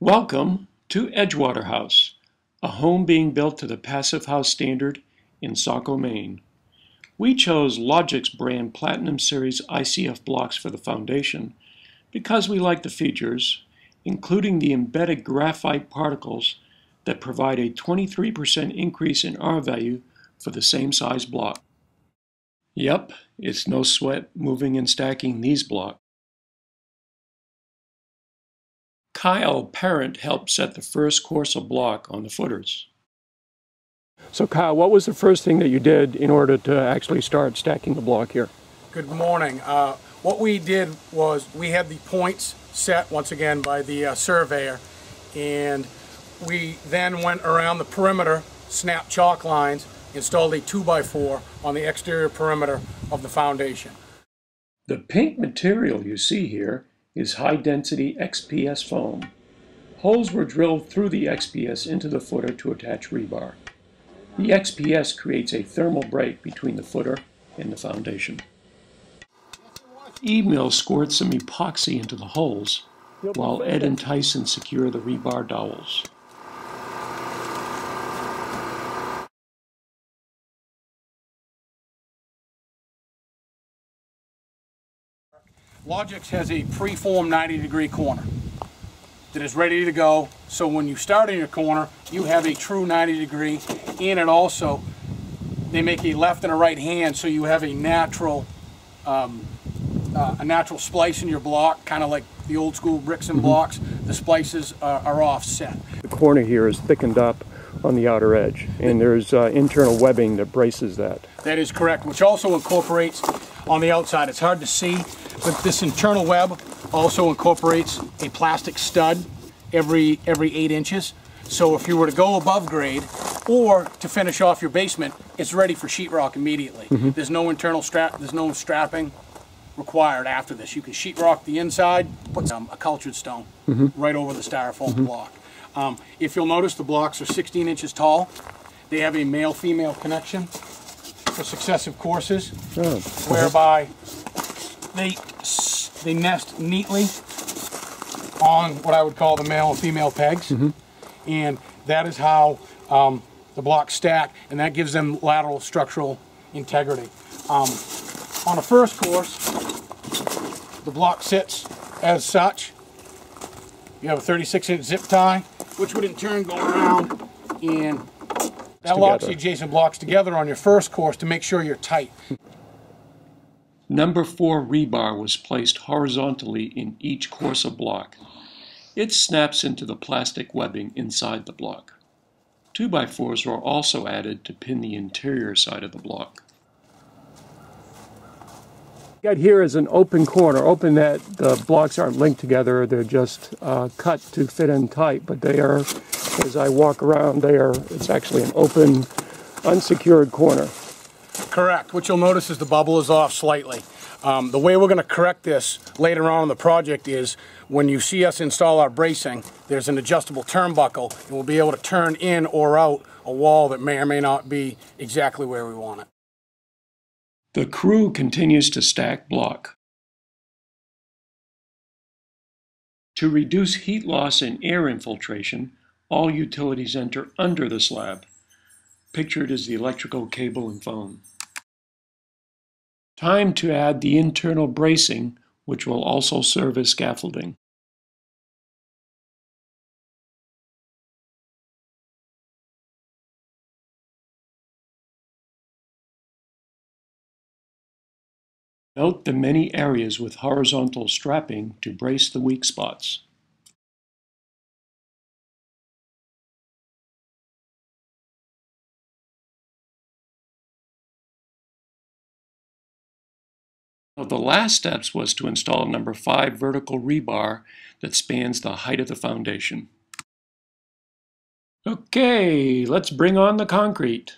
Welcome to EdgewaterHaus, a home being built to the Passive House standard in Saco, Maine. We chose Logix brand Platinum Series ICF blocks for the foundation because we like the features, including the embedded graphite particles that provide a 23% increase in R value for the same size block. Yep, it's no sweat moving and stacking these blocks. Kyle Parent helped set the first course of block on the footers. So Kyle, what was the first thing that you did in order to actually start stacking the block here? Good morning. Uh, what we did was we had the points set once again by the uh, surveyor and we then went around the perimeter, snapped chalk lines, installed a 2x4 on the exterior perimeter of the foundation. The pink material you see here is high-density XPS foam. Holes were drilled through the XPS into the footer to attach rebar. The XPS creates a thermal break between the footer and the foundation. Emil squirts some epoxy into the holes, while Ed and Tyson secure the rebar dowels. Logix has a pre-formed 90 degree corner that is ready to go. So when you start in your corner, you have a true 90 degree and it also, they make a left and a right hand so you have a natural um, uh, a natural splice in your block, kind of like the old school bricks and mm -hmm. blocks. The splices are, are offset. The corner here is thickened up on the outer edge, and there's uh, internal webbing that braces that. That is correct, which also incorporates on the outside. It's hard to see, but this internal web also incorporates a plastic stud every every eight inches. So if you were to go above grade or to finish off your basement, it's ready for sheetrock immediately. Mm -hmm. There's no internal strap, there's no strapping required after this. You can sheetrock the inside, put some, a cultured stone mm -hmm. right over the styrofoam mm -hmm. block. Um, if you'll notice, the blocks are 16 inches tall. They have a male-female connection for successive courses, oh. whereby they they nest neatly on what I would call the male and female pegs, mm -hmm. and that is how um, the blocks stack, and that gives them lateral structural integrity. Um, on a first course, the block sits as such. You have a 36 inch zip tie, which would in turn go around and that locks the adjacent blocks together on your first course to make sure you're tight. Number 4 rebar was placed horizontally in each course of block. It snaps into the plastic webbing inside the block. 2x4s were also added to pin the interior side of the block. Got here is an open corner, open that the blocks aren't linked together, they're just uh, cut to fit in tight, but they are as I walk around there, it's actually an open, unsecured corner. Correct. What you'll notice is the bubble is off slightly. Um, the way we're going to correct this later on in the project is when you see us install our bracing, there's an adjustable turnbuckle, and we'll be able to turn in or out a wall that may or may not be exactly where we want it. The crew continues to stack block. To reduce heat loss and air infiltration, all utilities enter under the slab. Pictured is the electrical cable and phone. Time to add the internal bracing, which will also serve as scaffolding. Note the many areas with horizontal strapping to brace the weak spots. The last steps was to install a number 5 vertical rebar that spans the height of the foundation. Okay, let's bring on the concrete.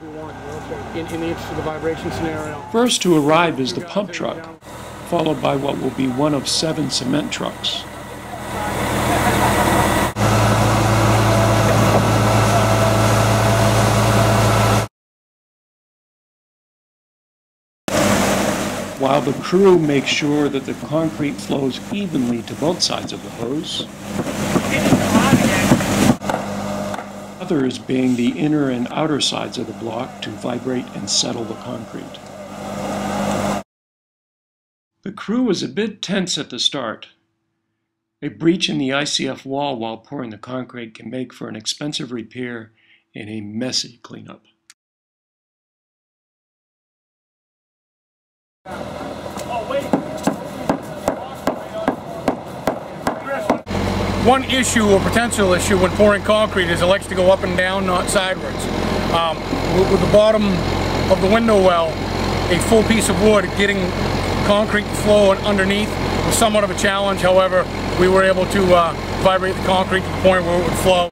In, in the interest of the vibration scenario. First to arrive is the pump truck, followed by what will be one of seven cement trucks. While the crew makes sure that the concrete flows evenly to both sides of the hose. others being the inner and outer sides of the block to vibrate and settle the concrete. The crew was a bit tense at the start. A breach in the ICF wall while pouring the concrete can make for an expensive repair and a messy cleanup. One issue or potential issue when pouring concrete is it likes to go up and down, not sideways. Um, with, the bottom of the window well, a full piece of wood getting concrete flow underneath was somewhat of a challenge. However, we were able to uh, vibrate the concrete to the point where it would flow.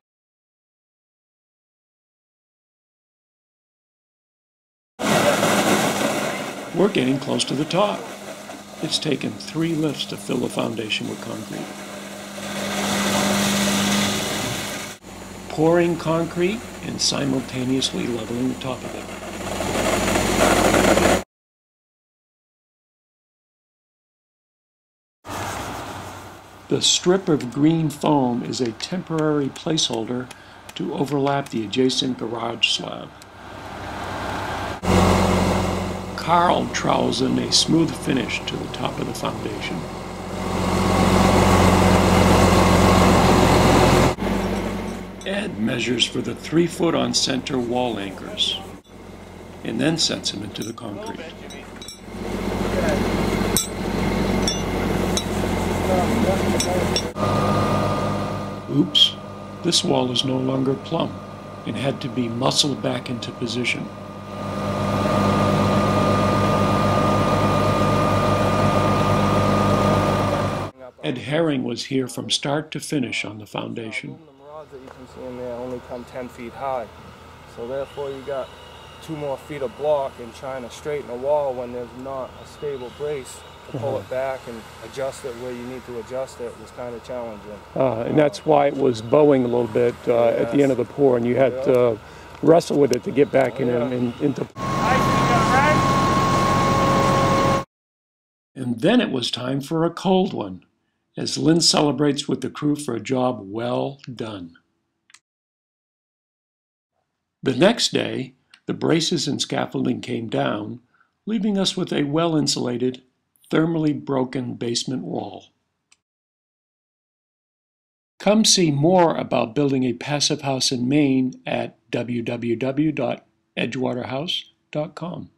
We're getting close to the top. It's taken three lifts to fill the foundation with concrete. Pouring concrete and simultaneously leveling the top of it. The strip of green foam is a temporary placeholder to overlap the adjacent garage slab. Carl trowels in a smooth finish to the top of the foundation. Ed measures for the three foot on center wall anchors and then sets them into the concrete. Oops, this wall is no longer plumb and had to be muscled back into position. Ed Herring was here from start to finish on the foundation. Aluminum rods that you can see in there only come 10 feet high. So therefore you got two more feet of block and trying to straighten a wall when there's not a stable brace to pull it back and adjust it where you need to adjust it was kind of challenging. Uh, and that's why it was bowing a little bit uh, at the end of the pour, and you had to wrestle with it to get back in, in, into. And then it was time for a cold one, as Lynn celebrates with the crew for a job well done. The next day, the braces and scaffolding came down, leaving us with a well insulated, thermally broken basement wall. Come see more about building a passive house in Maine at www.edgewaterhaus.com.